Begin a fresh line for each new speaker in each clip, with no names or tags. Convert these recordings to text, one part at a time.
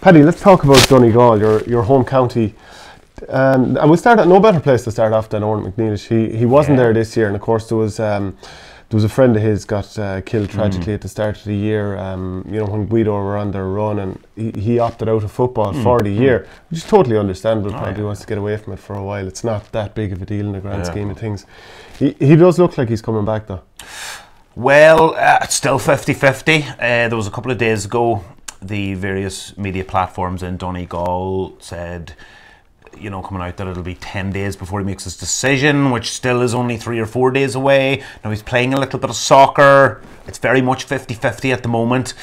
Paddy, let's talk about Donegal, your your home county. Um, and we start at no better place to start off than Odhrán MacNiallais. He he wasn't
Yeah.
there this year, and of course there was um, there was a friend of his got uh, killed tragically at the start of the year. Um, you know when Gweedore were on their run, and he, he opted out of football for the year, which is totally understandable. Probably
yeah.
wants to get away from it for a while. It's not that big of a deal in the grand
Yeah.
scheme of things. He he does look like he's coming back though.
Well, uh, it's still 50 50. Uh, there was a couple of days ago, the various media platforms in Donegal said, you know, coming out that it'll be 10 days before he makes his decision, which still is only three or four days away. Now he's playing a little bit of soccer. It's very much 50 50 at the moment.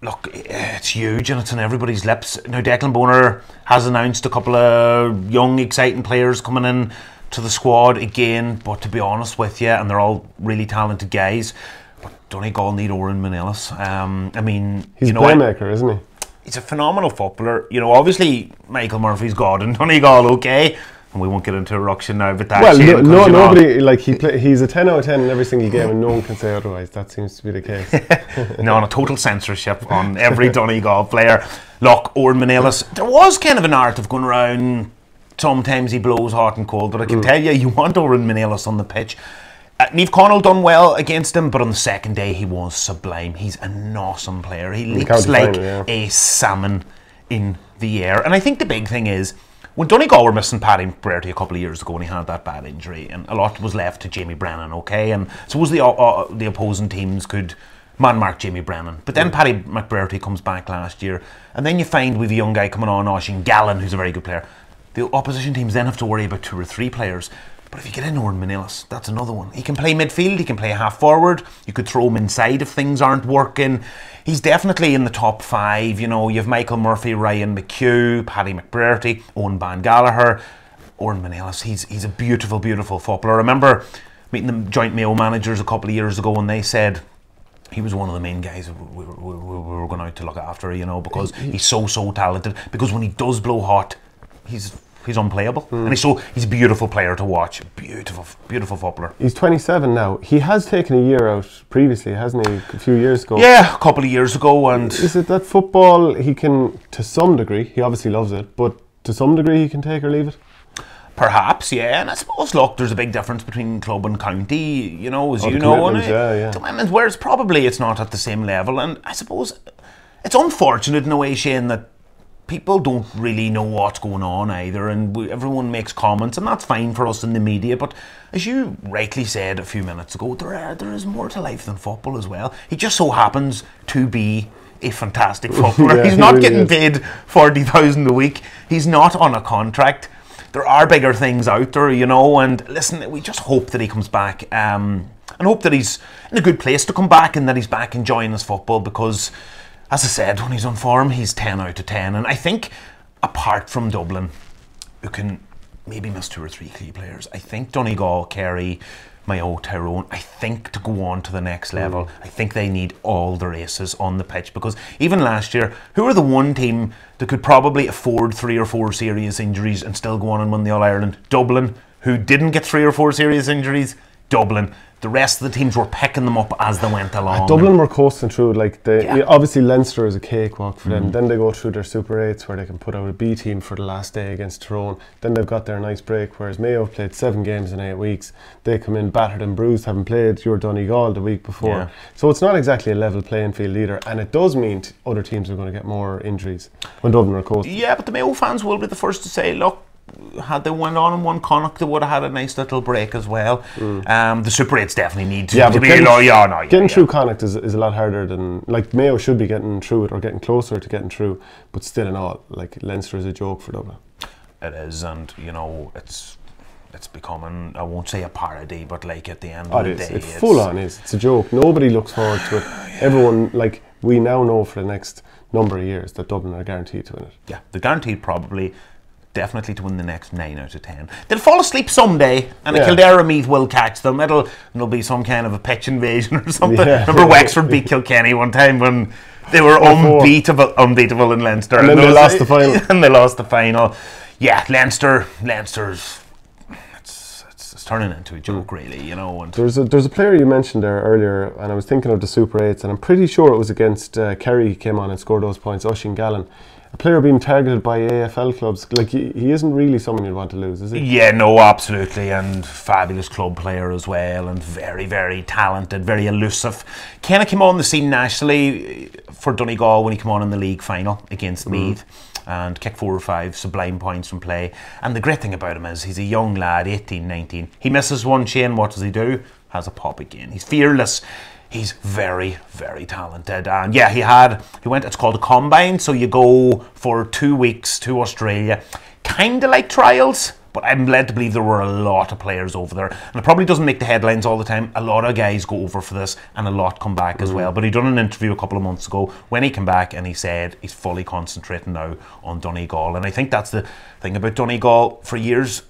Look, it's huge and it's on everybody's lips. Now, Declan Bonner has announced a couple of young, exciting players coming in to the squad again. But to be honest with you, and they're all really talented guys. But Donegal need Odhrán MacNiallais. Um, I mean,
He's
you know,
a
I-
playmaker, isn't he?
he's a phenomenal footballer. You know, obviously Michael Murphy's God and Donegal, okay. And we won't get into eruction now, but that
Well, no, no
you know,
nobody like he play, he's a ten out of ten in every single game, and no one can say otherwise. That seems to be the case.
no, on a total censorship on every Donegal player. Look, Odhrán MacNiallais, there was kind of a narrative going around. Sometimes he blows hot and cold, but I
Mm.
can tell you, you want Odhrán MacNiallais on the pitch. Uh, Neve Connell done well against him, but on the second day he was sublime. He's an awesome player. He leaps like
final, yeah.
a salmon in the air. And I think the big thing is when Donegal were missing Paddy Brearty a couple of years ago and he had that bad injury, and a lot was left to Jamie Brennan, okay? And suppose the, uh, the opposing teams could man mark Jamie Brennan. But then Paddy McBrearty comes back last year, and then you find we've a young guy coming on, Oisín Gallen, who's a very good player. The opposition teams then have to worry about two or three players. But if you get in Odhrán MacNiallais, that's another one. He can play midfield, he can play half forward, you could throw him inside if things aren't working. He's definitely in the top five. You know, you have Michael Murphy, Ryan McHugh, Paddy McBrearty, Eoghan Bán Gallagher, Odhrán MacNiallais. He's, he's a beautiful, beautiful footballer. I remember meeting the joint Mayo managers a couple of years ago and they said he was one of the main guys we, we, we, we were going out to look after, you know, because he's so, so talented. Because when he does blow hot, he's he's unplayable. Hmm. And he's so he's a beautiful player to watch. Beautiful, beautiful footballer.
He's 27 now. He has taken a year out previously, hasn't he? A few years ago.
Yeah, a couple of years ago, and
Is it that football he can, to some degree, he obviously loves it, but to some degree he can take or leave it?
perhaps, yeah. And I suppose, look, there's a big difference between club and county, you know, as
Oh,
you know. And
yeah, yeah.
commitment, whereas probably it's not at the same level. And I suppose it's unfortunate in a way, Shane, that people don't really know what's going on either, and we, everyone makes comments, and that's fine for us in the media. But as you rightly said a few minutes ago, there are, there is more to life than football as well. He just so happens to be a fantastic footballer.
Yeah,
He's
he
not
really
getting
is.
paid forty thousand a week. He's not on a contract. There are bigger things out there, you know. And listen, we just hope that he comes back, um, and hope that he's in a good place to come back, and that he's back enjoying his football because as I said, when he's on form, he's 10 out of 10. And I think, apart from Dublin, who can maybe miss two or three key players, I think Donegal, Kerry, Mayo, Tyrone, I think to go on to the next hmm. level, I think they need all their aces on the pitch because even last year, who are the one team that could probably afford three or four serious injuries and still go on and win the All Ireland? Dublin, who didn't get three or four serious injuries? Dublin. The rest of the teams were picking them up as they went along.
Dublin were coasting through like they
Yeah.
obviously Leinster is a cakewalk for them. Mm-hmm. Then they go through their Super Eights where they can put out a B team for the last day against Tyrone. Then they've got their nice break. Whereas Mayo have played seven games in eight weeks. They come in battered and bruised, having played your Donegal the week before.
Yeah.
So it's not exactly a level playing field either, and it does mean t- other teams are going to get more injuries when Dublin are coasting.
Yeah, but the Mayo fans will be the first to say, look, had they went on and won Connacht, they would have had a nice little break as well. Um, the Super 8s definitely need to,
Mm. Yeah,
to be
getting,
low. Yeah, no, yeah,
getting
yeah.
through Connacht is, is a lot harder than like Mayo should be getting through it or getting closer to getting through, but still in all, like Leinster is a joke for Dublin.
It is, and you know, it's it's becoming, I won't say a parody, but like at the end
Oh,
of the
is.
day,
It full on is. It's a joke. Nobody looks forward to it. Everyone, like, we now know for the next number of years that Dublin are guaranteed to win it.
Yeah, they're guaranteed probably. Definitely to win the next nine out of ten. They'll fall asleep someday, and a Kildare meet will catch them. It'll there'll be some kind of a pitch invasion or something.
Yeah.
Remember Wexford beat Kilkenny one time when they were
Four.
unbeatable, unbeatable in Leinster,
And then they lost the final.
and they lost the final. Yeah, Leinster, Leinster's. It's, it's, it's turning into a joke, really. You know, and
There's a there's a player you mentioned there earlier, and I was thinking of the Super Eights, and I'm pretty sure it was against uh, Kerry. He came on and scored those points. Oisín Gallen, a player being targeted by AFL clubs. Like he, he isn't really someone you'd want to lose, is he?
Yeah, no, absolutely, and fabulous club player as well, and very, very talented, very elusive. Kind of came on the scene nationally for Donegal when he came on in the league final against mm-hmm. Meath. And kicked four or five sublime points from play. And the great thing about him is he's a young lad, 18, 19. He misses one chain, what does he do? Has a pop again. He's fearless. He's very, very talented. And yeah, he had, he went, it's called a combine. So you go for two weeks to Australia, kind of like trials, but I'm led to believe there were a lot of players over there. And it probably doesn't make the headlines all the time. A lot of guys go over for this and a lot come back as mm-hmm. well. But he done an interview a couple of months ago when he came back and he said he's fully concentrating now on Donegal. And I think that's the thing about Donegal. For years,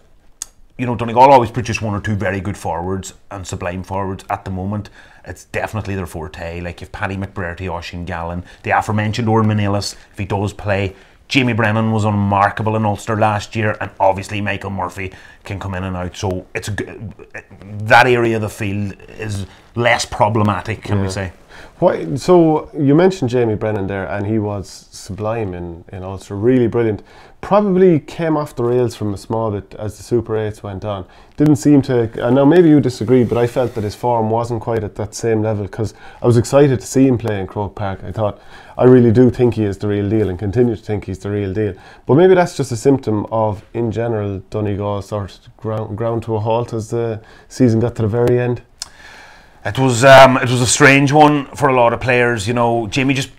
you know, Donegal always produce one or two very good forwards and sublime forwards. At the moment, it's definitely their forte. Like if Paddy McBrearty, Oisín Gallen, the aforementioned Orman if he does play, Jamie Brennan was unmarkable in Ulster last year, and obviously Michael Murphy can come in and out. So it's a, g- that area of the field is less problematic, can we say?
Why, so you mentioned Jamie Brennan there, and he was sublime in, in Ulster, really brilliant. Probably came off the rails from a small bit as the Super 8s went on. Didn't seem to, and now maybe you disagree, but I felt that his form wasn't quite at that same level because I was excited to see him play in Croke Park. I thought, I really do think he is the real deal and continue to think he's the real deal. But maybe that's just a symptom of, in general, Donegal sort of ground, ground to a halt as the season got to the very end.
It was um, it was a strange one for a lot of players. You know, Jamie just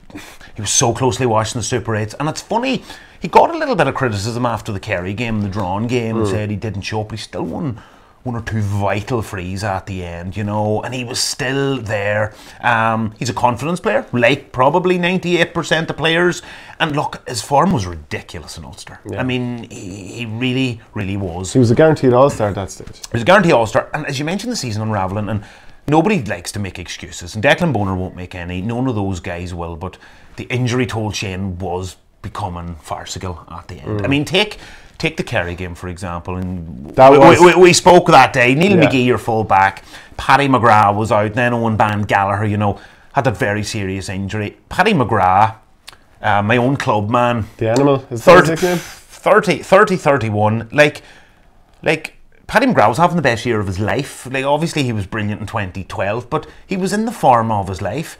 he was so closely watching the Super 8s, and it's funny. He got a little bit of criticism after the Kerry game, the drawn game, and said he didn't show up. He still won one or two vital frees at the end, you know, and he was still there. Um, he's a confidence player, like probably 98% of players. And look, his form was ridiculous in Ulster. I mean, he, he really, really was.
He was a guaranteed All Star at that stage.
He was a guaranteed All Star, and as you mentioned, the season unraveling, and nobody likes to make excuses, and Declan Bonner won't make any. None of those guys will. But the injury toll Shane was becoming farcical at the end. I mean, take take the Kerry game for example, and
That
we,
was-
we, we spoke that day. Neil
Yeah.
McGee, your full back, Paddy McGrath was out. Then Eoghan Bán Gallagher, you know, had that very serious injury. Paddy McGrath, uh, my own club man,
The Animal is that his
30,
nickname?
30, 30, 31. Like, like Paddy McGrath was having the best year of his life. Like, obviously, he was brilliant in 2012, but he was in the form of his life.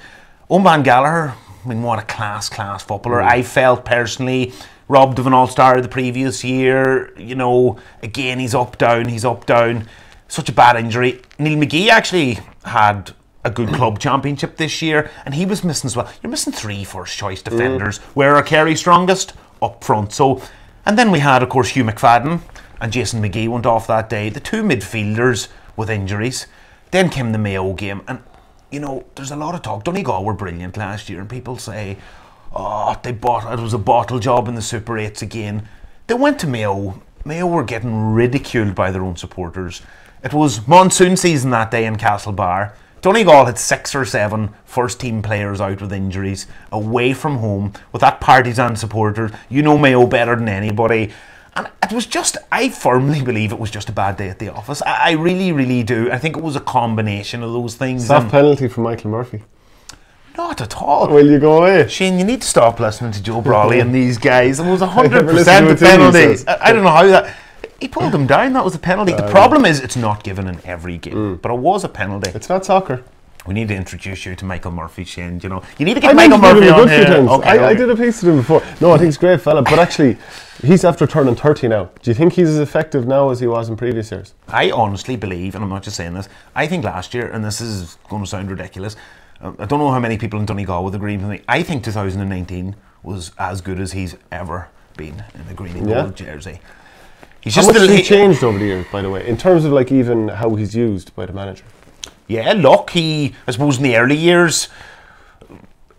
Eoghan Bán Gallagher, I mean, what a class, class footballer. I felt personally robbed of an All Star of the previous year. You know, again, he's up, down, he's up, down. Such a bad injury. Neil McGee actually had a good club championship this year, and he was missing as well. You're missing three first choice mm. defenders. Where are Kerry strongest? Up front. So, and then we had, of course, Hugh McFadden and Jason McGee went off that day. The two midfielders with injuries. Then came the Mayo game, and you know, there's a lot of talk. Donegal were brilliant last year, and people say, "Oh, they bought it was a bottle job in the Super Eights again." They went to Mayo. Mayo were getting ridiculed by their own supporters. It was monsoon season that day in Castlebar. Donegal had six or seven first team players out with injuries, away from home, with that partisan supporter. You know Mayo better than anybody. And it was just, I firmly believe it was just a bad day at the office. I, I really, really do. I think it was a combination of those things.
Soft penalty for Michael Murphy.
Not at all.
Will you go away?
Shane, you need to stop listening to Joe Brolly and these guys. It was a hundred
never listened
percent
to
a
a thing he
penalty. I, I don't know how that. He pulled him down. That was a penalty. The problem is it's not given in every game, but it was a penalty.
It's not soccer.
We need to introduce you to Michael Murphy, Shane. You know, you need to
I
get Michael Murphy on here. Okay,
I, I did a piece of him before. No, I think he's a great fella, but actually, he's after turning 30 now. Do you think he's as effective now as he was in previous years?
I honestly believe, and I'm not just saying this, I think last year, and this is going to sound ridiculous, uh, I don't know how many people in Donegal would agree with me. I think 2019 was as good as he's ever been in the green and
Yeah.
gold jersey. He's
How
just
much he
he-
changed over the years, by the way, in terms of like even how he's used by the manager?
Yeah, look, he, I suppose in the early years,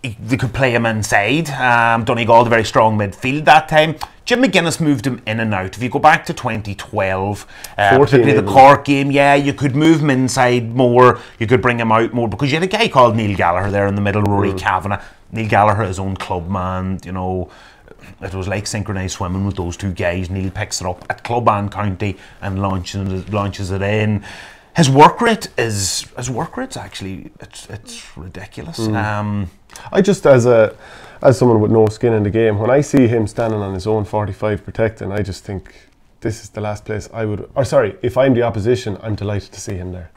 he, they could play him inside. Um, Donegal had a very strong midfield that time. Jim McGuinness moved him in and out. If you go back to 2012, uh,
14
particularly the. Cork game, yeah, you could move him inside more. You could bring him out more because you had a guy called Neil Gallagher there in the middle, Rory Kavanagh. Neil Gallagher, his own club man, you know, it was like synchronized swimming with those two guys. Neil picks it up at club and county and launches it, launches it in. His work rate is his work rate's actually it's it's ridiculous. Um,
I just as a as someone with no skin in the game, when I see him standing on his own 45 protecting, I just think this is the last place I would. Or sorry, if I'm the opposition, I'm delighted to see him there.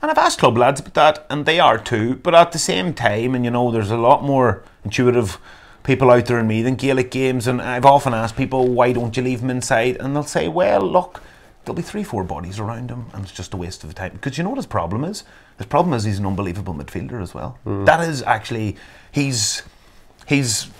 And I've asked club lads about that, and they are too. But at the same time, and you know, there's a lot more intuitive people out there in me than Gaelic games. And I've often asked people, why don't you leave him inside? And they'll say, well, look, there'll be three, four bodies around him, and it's just a waste of time. Because you know what his problem is? His problem is he's an unbelievable midfielder as well. Hmm. That is actually, he's, he's.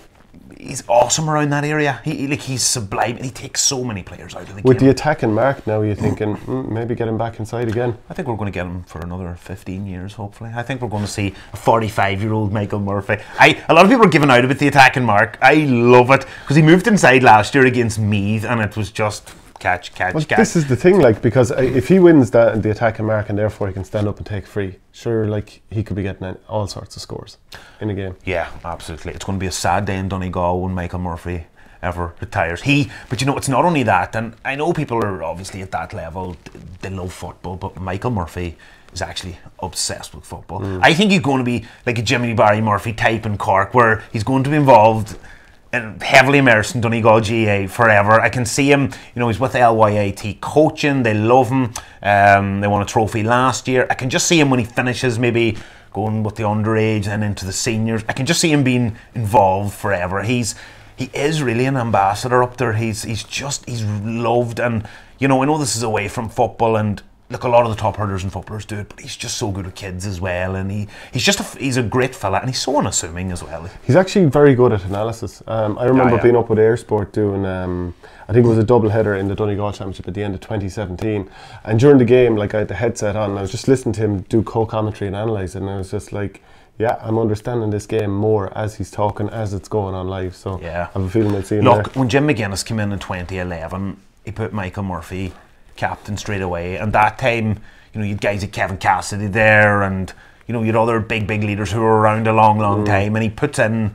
He's awesome around that area. He like he's sublime, he takes so many players out of the game.
With the
game.
attacking mark now, you're thinking mm, maybe get him back inside again.
I think we're going to get him for another 15 years, hopefully. I think we're going to see a 45 year old Michael Murphy. I, a lot of people are giving out about the attacking mark. I love it because he moved inside last year against Meath and it was just catch, catch,
Well,
catch.
this is the thing, like because uh, if he wins that the attacking mark and therefore he can stand up and take free, sure, like he could be getting all sorts of scores in a game.
yeah, absolutely. It's going to be a sad day in Donegal when Michael Murphy ever retires. He, but you know, it's not only that, and I know people are obviously at that level, they love football, but Michael Murphy is actually obsessed with football. I think he's going to be like a Jimmy Barry Murphy type in Cork, where he's going to be involved and heavily immersed in Donegal GAA forever. I can see him, you know, he's with LYIT coaching. They love him. Um, they won a trophy last year. I can just see him when he finishes, maybe going with the underage and into the seniors. I can just see him being involved forever. He's he is really an ambassador up there. He's he's just he's loved, and you know, I know this is away from football and. Look, a lot of the top hurlers and footballers do it, but he's just so good with kids as well, and he, he's just a, he's a great fella, and he's so unassuming as well.
He's actually very good at analysis. Um, I remember
yeah.
being up with Eir Sport doing, um, I think it was a double header in the Donegal Championship at the end of 2017. And during the game, like I had the headset on, and I was just listening to him do co-commentary and analyse it, and I was just like, yeah, I'm understanding this game more as he's talking, as it's going on live. So
Yeah.
I have a feeling we'll see
Look,
there.
when Jim McGuinness came in in 2011, he put Michael Murphy captain straight away. And that time, you know, you had guys like Kevin Cassidy there, and you know, you had other big, big leaders who were around a long, long time. And he puts in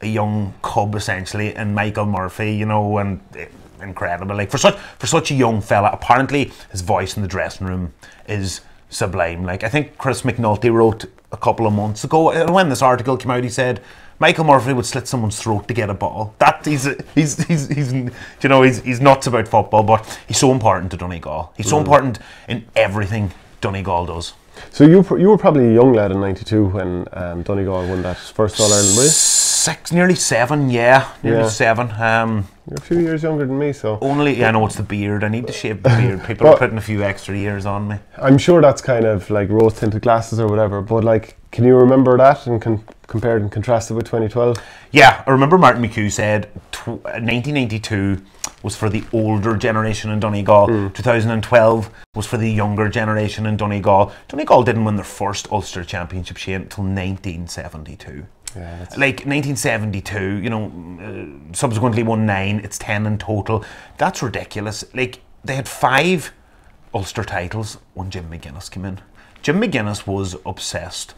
a young cub essentially, and Michael Murphy, you know, and eh, incredible. Like for such for such a young fella, apparently his voice in the dressing room is sublime. Like I think Chris McNulty wrote a couple of months ago, and when this article came out, he said. Michael Murphy would slit someone's throat to get a ball. That he's he's he's, he's you know he's, he's nuts about football, but he's so important to Donegal. He's so important in everything Donegal does.
So you you were probably a young lad in '92 when um, Donegal won that first All Ireland, were you?
Six, nearly seven, yeah, nearly
Yeah.
seven. Um,
You're a few years younger than me, so
only yeah, I know it's the beard. I need to shave the beard. People are putting a few extra years on me.
I'm sure that's kind of like rose tinted glasses or whatever. But like, can you remember that and con- compared and contrasted with 2012?
Yeah, I remember Martin McHugh said tw- 1992 was for the older generation in Donegal. 2012 was for the younger generation in Donegal. Donegal didn't win their first Ulster Championship Shane until 1972.
Yeah,
Like 1972, you know, uh, subsequently won nine. It's ten in total. That's ridiculous. Like they had five Ulster titles when Jim McGuinness came in. Jim McGuinness was obsessed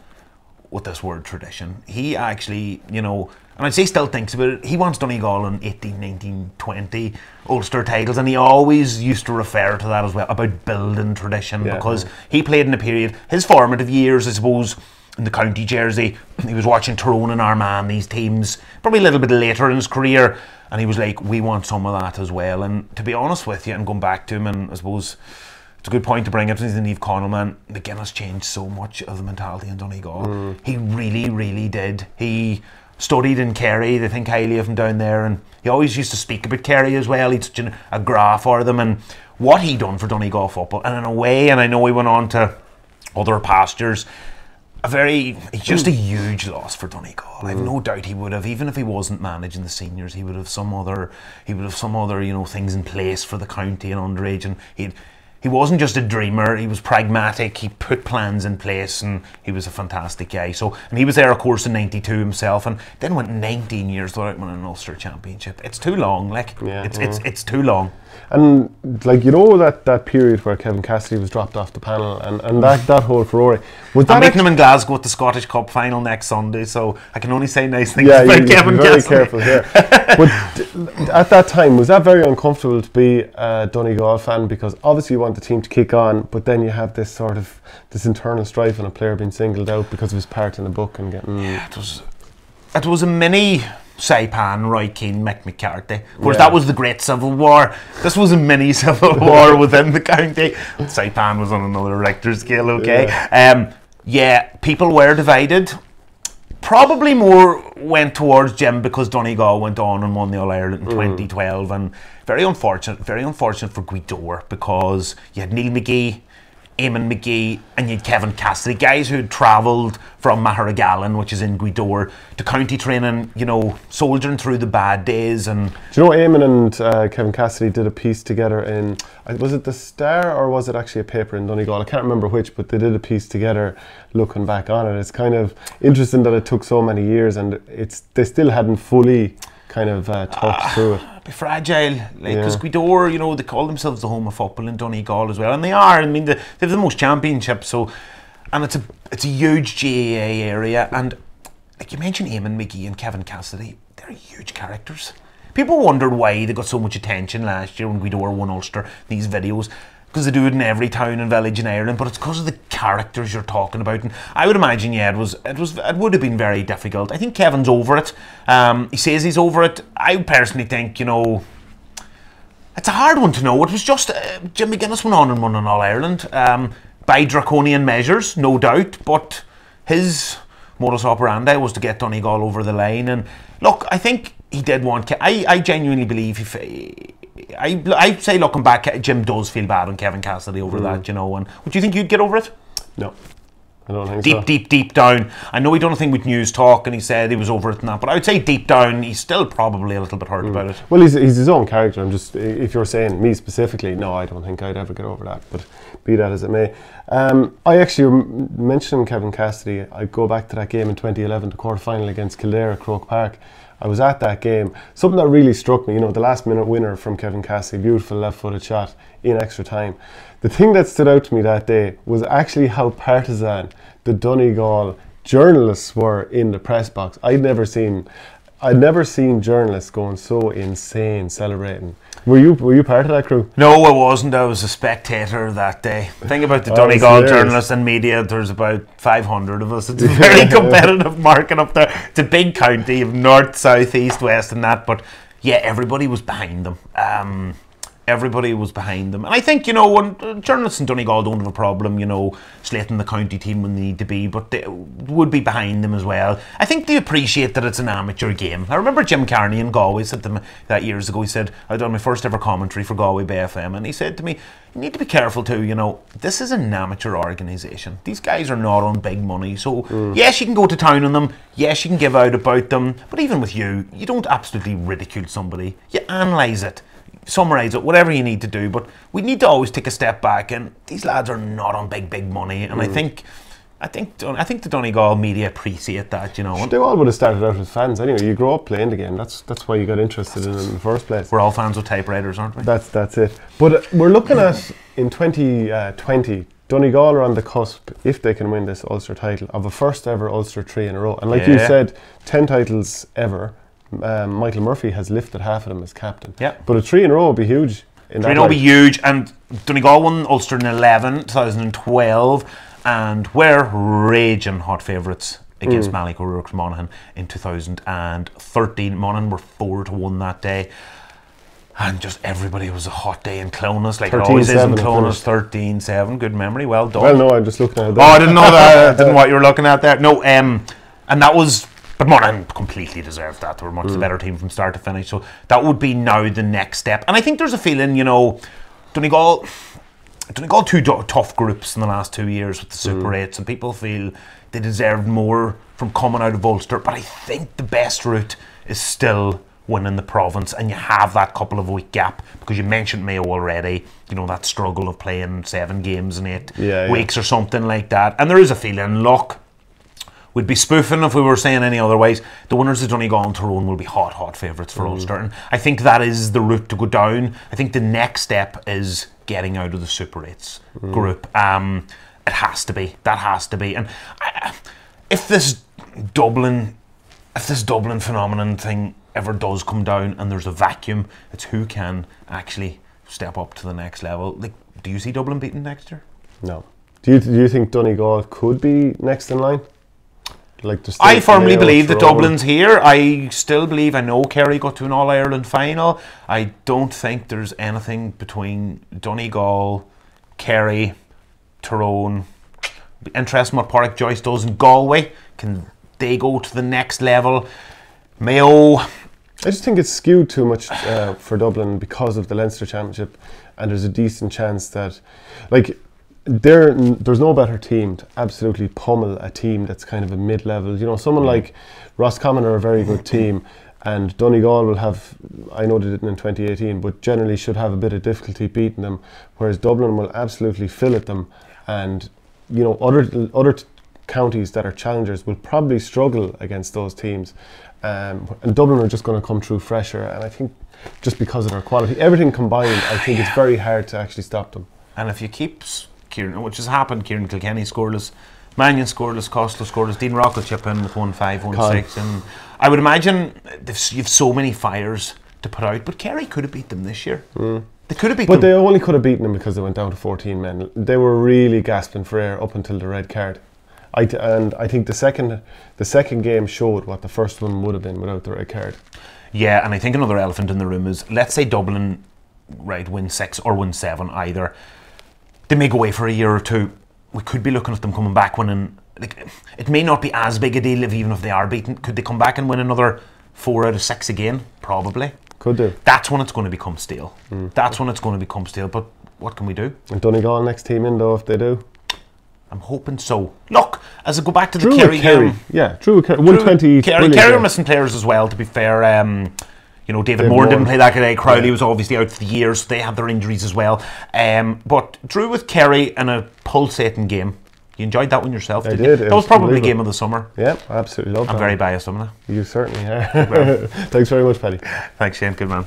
with this word tradition. He actually, you know, and I'd say still thinks about it. He wants Donegal in 18, 19, 20 Ulster titles, and he always used to refer to that as well about building tradition
Yeah.
because he played in a period, his formative years, I suppose, in the county jersey. He was watching Tyrone and Armagh, these teams, probably a little bit later in his career, and he was like, we want some of that as well. And to be honest with you, and going back to him, and I suppose it's a good point to bring up since Neve Connellman. McGuinness changed so much of the mentality in Donegal. Mm. He really, really did. He studied in Kerry. They think highly of him down there, and he always used to speak about Kerry as well. He'd such an- a graph for them, and what he done for Donegal football. And in a way, and I know he went on to other pastures. A very, just a hmm. huge loss for Donegal. I've hmm. no doubt he would have, even if he wasn't managing the seniors, he would have some other, he would have some other, you know, things in place for the county and underage, and he'd he wasn't just a dreamer, he was pragmatic, he put plans in place and he was a fantastic guy. So and he was there of course in ninety two himself and then went nineteen years without winning an Ulster championship. It's too long, like
Yeah.
it's it's it's too long.
And like you know that, that period where Kevin Cassidy was dropped off the panel and, and that, that whole furore was
I'm
that
meeting him in Glasgow at the Scottish Cup final next Sunday, so I can only say nice things
yeah,
about
you
Kevin
very
Cassidy.
careful here. but at that time, was that very uncomfortable to be a Donegal fan because obviously you want the team to kick on, but then you have this sort of this internal strife and a player being singled out because of his part in the book and getting
It was it was a mini Saipan, Roy Keane, Mick McCarthy. Of course,
Yeah.
that was the Great Civil War. This was a mini civil war within the county. Saipan was on another Richter scale, okay? Um, yeah, people were divided. Probably more went towards Jim because Donegal went on and won the All Ireland in mm. 2012, and very unfortunate, very unfortunate for Gweedore because you had Neil McGee, Eamon McGee, and you had Kevin Cassidy, guys who had travelled from Magheragallon, which is in Gweedore, to county training, you know, soldiering through the bad days and
Do you know Eamon and uh, Kevin Cassidy did a piece together in uh, was it the Star or was it actually a paper in Donegal? I can't remember which, but they did a piece together looking back on it. It's kind of interesting that it took so many years and it's they still hadn't fully kind of uh, talked through it.
be fragile. Like, because
Yeah.
Gweedore, you know, they call themselves the home of football in Donegal as well, and they are. I mean, they, they have the most championships, so and it's a it's a huge GAA area, and like you mentioned, Eamon McGee and Kevin Cassidy, they're huge characters. People wondered why they got so much attention last year when Gweedore won Ulster. These videos. Because they do it in every town and village in Ireland, but it's because of the characters you're talking about. And I would imagine, yeah, it was, it was, it would have been very difficult. I think Kevin's over it. Um, he says he's over it. I personally think, you know, it's a hard one to know. It was just uh, Jim McGuinness went on and won in All Ireland um, by draconian measures, no doubt. But his modus operandi was to get Donegal over the line. And look, I think he did want. Ke- I, I genuinely believe if. I, I say looking back, Jim does feel bad on Kevin Cassidy over that, you know. And would you think you'd get over it?
No. I don't think
deep,
so.
deep, deep down. I know he done a thing with Newstalk and he said he was over it and that, but I would say deep down he's still probably a little bit hurt about it.
Well, he's, he's his own character. I'm just, if you're saying me specifically, no, I don't think I'd ever get over that. But be that as it may, um, I actually mentioned Kevin Cassidy. I go back to that game in 2011, the quarter final against Kildare at Croke Park. I was at that game. Something that really struck me, you know, the last minute winner from Kevin Cassidy, beautiful left footed shot in extra time. The thing that stood out to me that day was actually how partisan the Donegal journalists were in the press box. I'd never seen I'd never seen journalists going so insane celebrating. Were you were you part of that crew?
No, I wasn't. I was a spectator that day. Think about the
Oh,
Donegal journalists and media. There's about 500 of us. It's a very competitive market up there. It's a big county of north, south, east, west, and that. But yeah, everybody was behind them. Um, everybody was behind them. And I think, you know, when uh, journalists in Donegal don't have a problem, you know, slating the county team when they need to be, but they would be behind them as well. I think they appreciate that it's an amateur game. I remember Jim Carney in Galway said to me that years ago, he said, I done my first ever commentary for Galway Bay FM, and he said to me, you need to be careful too, you know, this is an amateur organisation. These guys are not on big money. So, yes, you can go to town on them. Yes, you can give out about them. But even with you, you don't absolutely ridicule somebody. You analyse it summarize it, whatever you need to do. But we need to always take a step back, and these lads are not on big, big money. And I think, I think, I think the Donegal media appreciate that. You know,
They all would have started out as fans anyway. You grow up playing the game. That's that's why you got interested in it in the first place.
we're all fans of typewriters, aren't we?
That's that's it. But uh, we're looking at in 2020, Donegal are on the cusp, if they can win this Ulster title, of a first ever Ulster three in a row. And like you said, 10 titles ever. Um, Michael Murphy has lifted half of them as captain.
Yeah.
But a three in a row would be huge. In
Three
that
will be huge, and Donegal won Ulster in 11, 2012, and we're raging hot favourites against
Mm.
Malachy O'Rourke's Monaghan in 2013. Monaghan were 4 to 1 that day. And just everybody was a hot day in Clones, like it always is in
13-7 Clones.
13 7. Good memory. Well done.
Well, no, I'm just looking at that.
Oh, I didn't know that. I didn't know what you were looking at there. No, um, and that was, but Monaghan completely deserved that. They were much the mm. better team from start to finish. So that would be now the next step. And I think there's a feeling, you know, Donegal, Donegal two do- tough groups in the last two years with the mm. Super Eights, and people feel they deserved more from coming out of Ulster. But I think the best route is still winning the province, and you have that couple of week gap because you mentioned Mayo already. You know that struggle of playing seven games in eight
Yeah, yeah.
weeks or something like that, and there is a feeling. Look, we'd be spoofing if we were saying any otherwise. The winners of Donegal and Tyrone will be hot, hot favourites for Ulster. And I think that is the route to go down. I think the next step is getting out of the Super 8s group. Um, it has to be. That has to be. And I, if this Dublin, if this Dublin phenomenon thing ever does come down and there's a vacuum, it's who can actually step up to the next level. Like, do you see Dublin beaten next year?
No. Do you, do you think Donegal could be next in line? Like just
I firmly believe that Dublin's here. I still believe. I know Kerry got to an All Ireland final. I don't think there's anything between Donegal, Kerry, Tyrone. Interesting what Pádraic Joyce does in Galway. Can they go to the next level? Mayo.
I just think it's skewed too much uh, for Dublin because of the Leinster Championship, and there's a decent chance that, like, there there's no better team to absolutely pummel a team that's kind of a mid-level. You know, someone like Roscommon are a very good team, and Donegal will have. I know they didn't in 2018, but generally should have a bit of difficulty beating them. Whereas Dublin will absolutely fill at them, and you know other other t- counties that are challengers will probably struggle against those teams. Um, and Dublin are just going to come through fresher, and I think just because of their quality, everything combined, I think it's very hard to actually stop them.
And if you keep Kieran, which has happened, Ciarán Kilkenny scoreless, Mannion scoreless, Costa scoreless, Dean Rock will chip in with 1 5, 1
Con.
6. And I would imagine you've so many fires to put out, but Kerry could have beat them this year. Mm. They could have beat
But
them.
they only could have beaten them because they went down to 14 men. They were really gasping for air up until the red card. I t- and I think the second the second game showed what the first one would have been without the red card.
Yeah, and I think another elephant in the room is let's say Dublin, right, win six or win seven either. They may go away for a year or two. We could be looking at them coming back winning. Like, it may not be as big a deal if even if they are beaten. Could they come back and win another four out of six again? Probably.
Could do.
That's when it's going to become stale. That's when it's going to become stale. But what can we do?
And Donegal next team in though if they do.
I'm hoping so. Look, as I go back to the
Drew
Kerry
Kerry.
game,
Yeah, Drew Kerry. 120 each.
Kerry, Kerry are missing players as well. To be fair, um, you know David
David
Moore didn't play that day. Crowley
Yeah.
was obviously out for the year, so they had their injuries as well. Um, but Drew with Kerry in a pulsating game. You enjoyed that one yourself?
I did,
You? That was probably game of the summer.
Yeah, I absolutely love
I'm
that.
very biased, am I?
You certainly are. Thanks very much, Paddy.
Thanks, Shane. Good man.